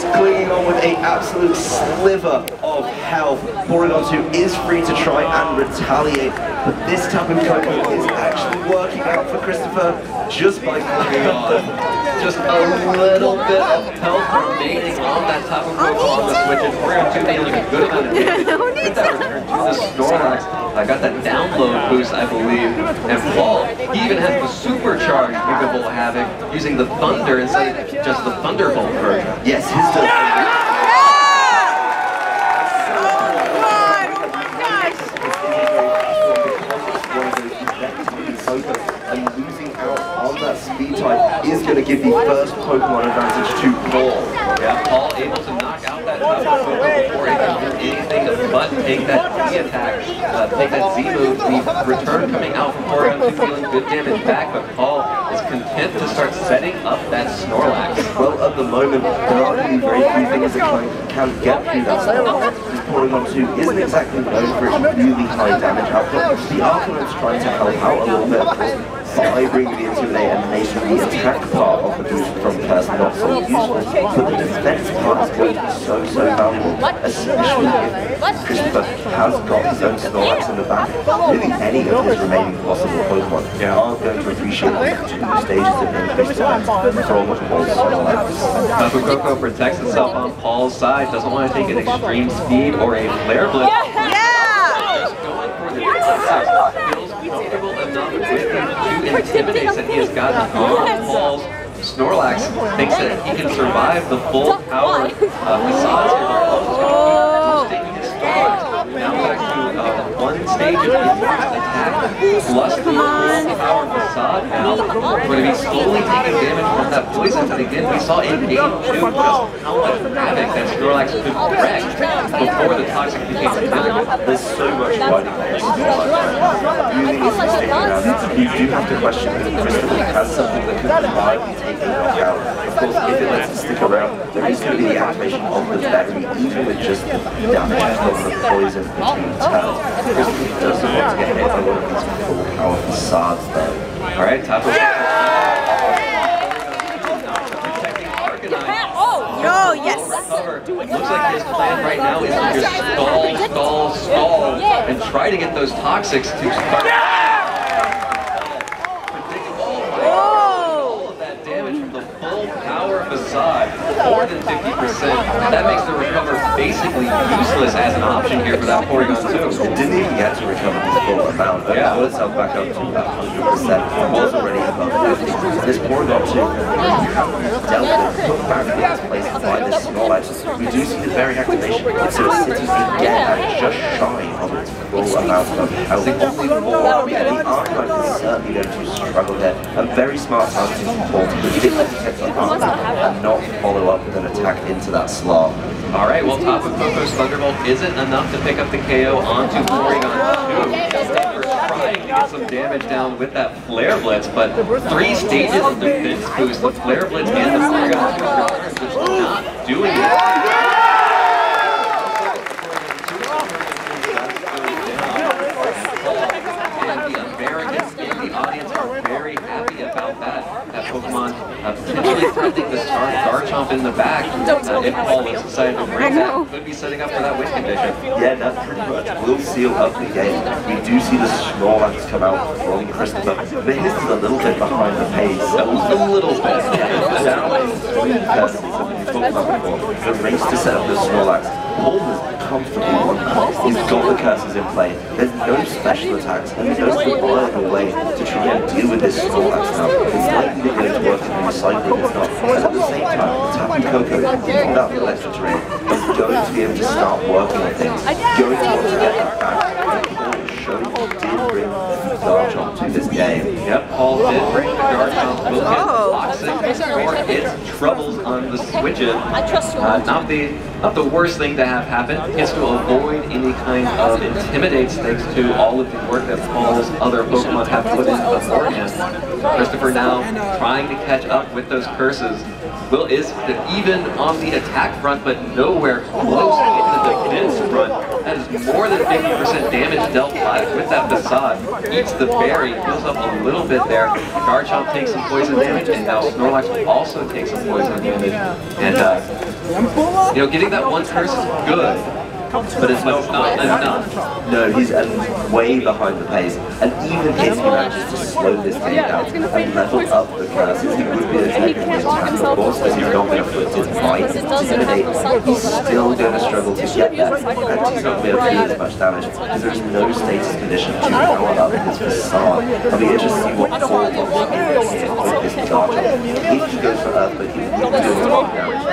is clinging on with a absolute sliver of health. Borodons, is free to try and retaliate, but this type of combo is actually working out for Christopher just by clinging on. Just a little bit of health remaining on that Tapu Koko on the switch, and Porygon 2 dealing a good amount of damage with that return to the Snorlax. I got that download boost, I believe, and Paul, he even has the supercharged Gigavolt Havoc using the Thunder instead of just the Thunderbolt version. Yes, his does. and losing out on that speed type is going to give the first Pokemon advantage to Paul. Yeah, Paul able to knock out that Pokemon before he can do anything but take that Z attack, uh, take that Z move. The return coming out from Porygon 2 dealing good damage back, but Paul is content to start setting up that Snorlax. Well, at the moment, there are really very few things that can, can get through that Snorlax. Porygon 2 isn't exactly known for its really high damage output. The Arcanine trying to help out a little bit, by bringing the Intimidate and making the attack part of the boost from Curse not so useful, but the defense part is going to be so, so valuable, especially if Christopher has got his own Snorlax in the back. Really, any of his remaining possible Pokemon are going to appreciate the two stages of increased defense from Paul's Snorlax. Tapu Koko protects itself on Paul's side, doesn't want to take an extreme speed or a flare blitz. Yeah! Just going for the defensive. Feels comfortable enough with him to that he has gotten on Paul's Snorlax thinks that he can survive the full power uh, facades here. Paul's just going to be boosting his Snorlax. Now back to uh, one stage of attack. Plus the full power facade now. Going to be slowly taking damage from that poison. And again, we saw in game two just how much havoc that Snorlax could wreak before the toxic became available. There's so much riding on this Snorlax. Using his instinct around, you do have to question if Christopher has something that could reliably take a knockout. Of course, if it lets it stick around, there is going to be the activation of the battery, even with just damage from the poison between turns. Christopher doesn't want to get hit by one of these full power facades though. All right, top of Oh, yes. Recover. Looks like his plan right now is to just stall, stall, stall, and try to get those toxics to start. All of that damage from the full power facade, more than 50%. That makes the recover basically useless as an option here for that Porygon 2. It didn't even get to recover the full amount, but Yeah. it got itself back up to about 100%, was already above 50. This Porygon 2 dealt with, put by this Snorlax. We do see the very activation, so City again just shy of its full amount of health. Only more, the Arcanine is certainly going to struggle there. A very smart time to but you didn't let the Arcanine and not follow up with an attack into that slot. All right, well, Tapu Koko's Thunderbolt isn't enough to pick up the KO onto Porygon 2. We're trying to get some damage down with that Flare Blitz, but three stages of defense boost, the Flare Blitz and the Porygon 2 returns, just not doing it. And the Americans in the audience are very happy about that. That Pokemon uh, potentially threatening to start Garchomp in the back. Uh, if Paul was decided to bring could be setting up for that win condition. Yeah, that pretty much will seal up the game. We do see the Snorlax come out from Christopher, but his is a little bit behind the pace. A little bit. Down three The race to set up the Snorlax. Paul has comfortably won that. He's got the curses in play. There's no special attacks and there's no reliable way to try and deal with this Snorlax now. It's likely to get into work and recycling it's not. And at the same time, Tapu Koko, without the electric terrain, is going to be able to start working on things. Going to want to get that back. He did bring to this game. Yep, Paul did bring the get Oh. for its troubles on the switches. I trust you. Uh, not the not the worst thing to have happen. It's to avoid any kind of intimidate thanks to all of the work that Paul's other Pokemon have put in beforehand. Christopher now trying to catch up with those curses. Will is even on the attack front, but nowhere close to the defense front. That is more than 50% damage dealt by with that facade. Eats the berry, heals up a little bit there. Garchomp takes some poison damage, and now Snorlax will also take some poison damage. And, uh, you know, getting that one curse is good, but it's not, not enough. No, he's um, way behind the pace. And even if he manages to slow this game down and level up the curses, he would be a technical attack, of course, because he's not going to put his fight intimidate. He's still going to struggle to get there, and he's not going to be able to do as much damage because there's no status condition to power up his facade. I mean, just see what Paul Thompson can here with this Garchomp. If he goes for Earth, but he will do a lot of damage.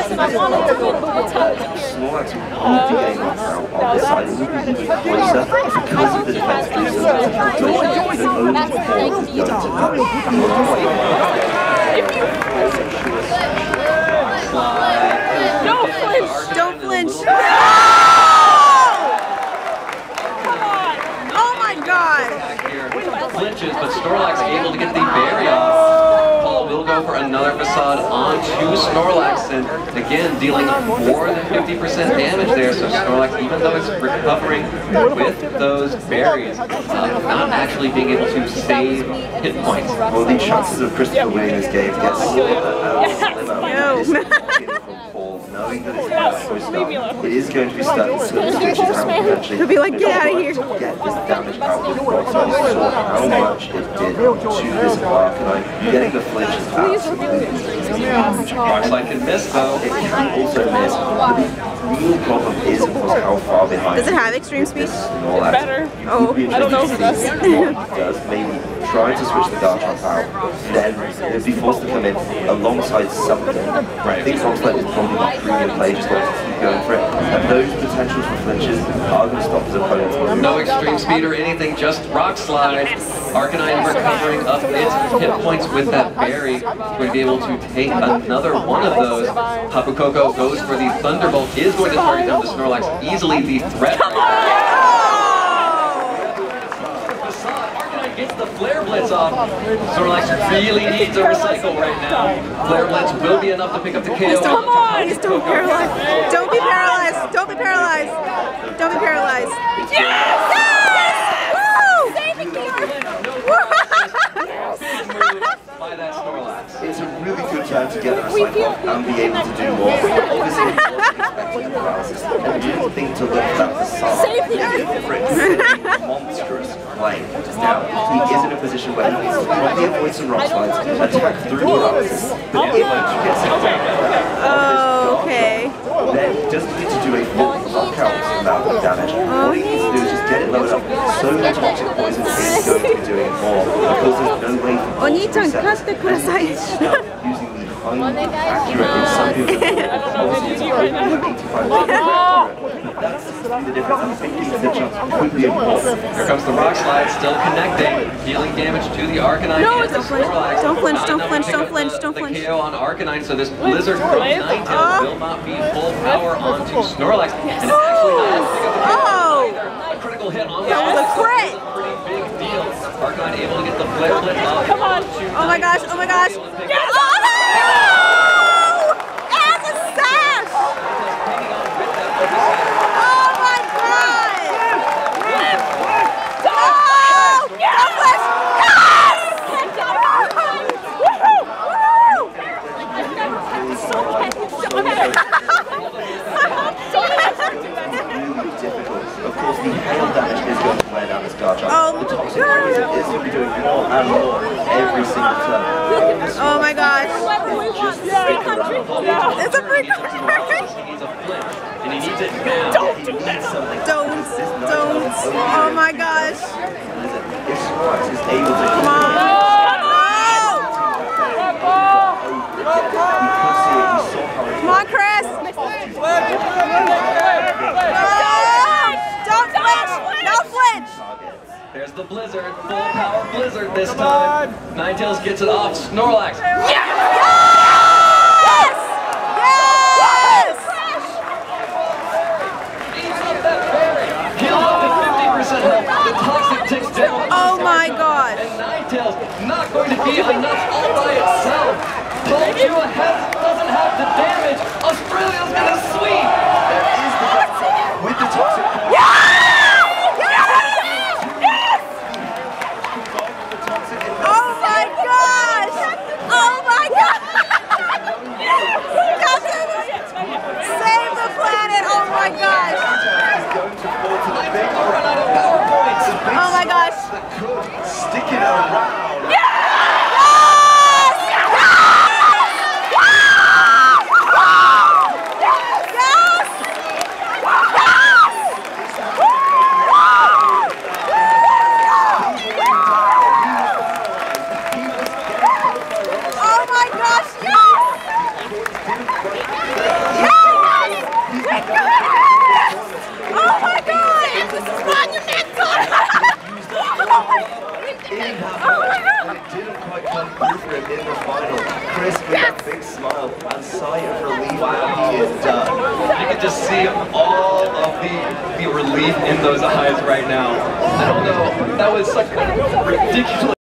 Be getting off now on this side. It will be even closer because of the defense boosters and the calculation. The only Paul is going to Don't flinch. Don't flinch. Oh my god. flinches, but Snorlax able to get the berry off. Paul will go for another facade onto Snorlax, and again dealing more than 50% damage there. So Snorlax, even though it's recovering with those berries, uh, not actually being able to save hit points. Well, the chances of Christopher winning this game get slimmer and slimmer. No. This is from Paul, knowing that it's not so stuck. It is going to be stuck in some stitches and eventually. He'll be like, "Get outta here." Get this damage out with Rockslide. You saw how much it did to this Arcanine. Getting the flinch is absolutely Rockslide can miss though. It can also miss. The real problem is, of course, how far behind. Does it have extreme speed? Snorlax. Better. Oh. I don't know if it does. What does, maybe try to switch the Garchomp out, then he'll be forced to come in alongside something. I think Rockslide is probably not premium play, just going to keep going for it. And those potentials for flinches are going to stop his opponents. No extreme speed or anything, just rock slide. Arcanine recovering up its hit points with that berry. Going to be able to take another one of those. Tapu Koko goes for the Thunderbolt, is going to target down the Snorlax easily. The threat. Facade, Arcanine gets the Flare Blitz off. Snorlax really needs a recycle right now. Flare Blitz will be enough to pick up the KO. Please don't, please don't paralyze. Don't be paralyzed. Don't be paralyzed. Don't be paralyzed. Yes! Woo! Big move by that Snorlax. It's a really good time to get a recycle and be able to do more. Obviously, he wasn't expecting paralysis and didn't think to look for that facade. For its monstrous now, he is in a position where he can probably avoid some rock slides attack through the rocks. But if he gets attacked, okay. then doesn't need to do a full rock count amount of damage. All he needs to do is just get it low enough. So much toxic poison is going to be doing it more because there's no way for him to reset using the accurate in some people. the difference. I think the chance could be important. Here comes the rock slide, still connecting, dealing damage to the Arcanine No, and the don't flinch. Don't flinch, don't flinch, don't flinch, the- don't the flinch. KO on Arcanine, so this Blizzard from Ninetales uh, will not be full power onto Snorlax. And oh! actually not able to pick up the KO Oh! A critical hit on That That was a crit. pretty big deal. Arcanine able to get the flare blitz up. Come on. Oh my gosh, oh my gosh. Yes! Oh no! As a sash! Hanging on with that Blizzard. Oh my god! Oh! Don't flinch! Yes! Really difficult. Of course, the hail damage is going to wear down this Garchomp. Oh, the toxic God. poison is going to be doing more and more every single turn. Oh my gosh. Free country. Yeah. It's a free card. He needs a flinch, and he needs it. Don't do that. Don't, don't. Oh my gosh. If Snorlax is able to Come on. No! we could see it. We saw how it Come on, Chris. Oh! Don't flinch. No flinch. targets. There's the Blizzard, full power Blizzard this time. Ninetales gets it off Snorlax. Yes! Yes! Eats up that berry. Heals up to 50% health. The toxic ticks down. Oh my god. And Ninetales not going to be enough all by itself. Told you has, doesn't have the damage. Australia's gonna sweep. There is the with the toxic poison. The toxic makes it in Oh my gosh! Oh my gosh! Captain, save the planet! Oh my gosh! is going to fall to the big It's a big Oh my gosh! that could stick it around. Oh my gosh, yes! Yes! Oh my god! This is monumental! Oh it didn't quite come through for him in the final. Chris with that big smile and sigh of relief that he is done. You can just see all of the, the relief in those eyes right now. I don't know, that was such a ridiculous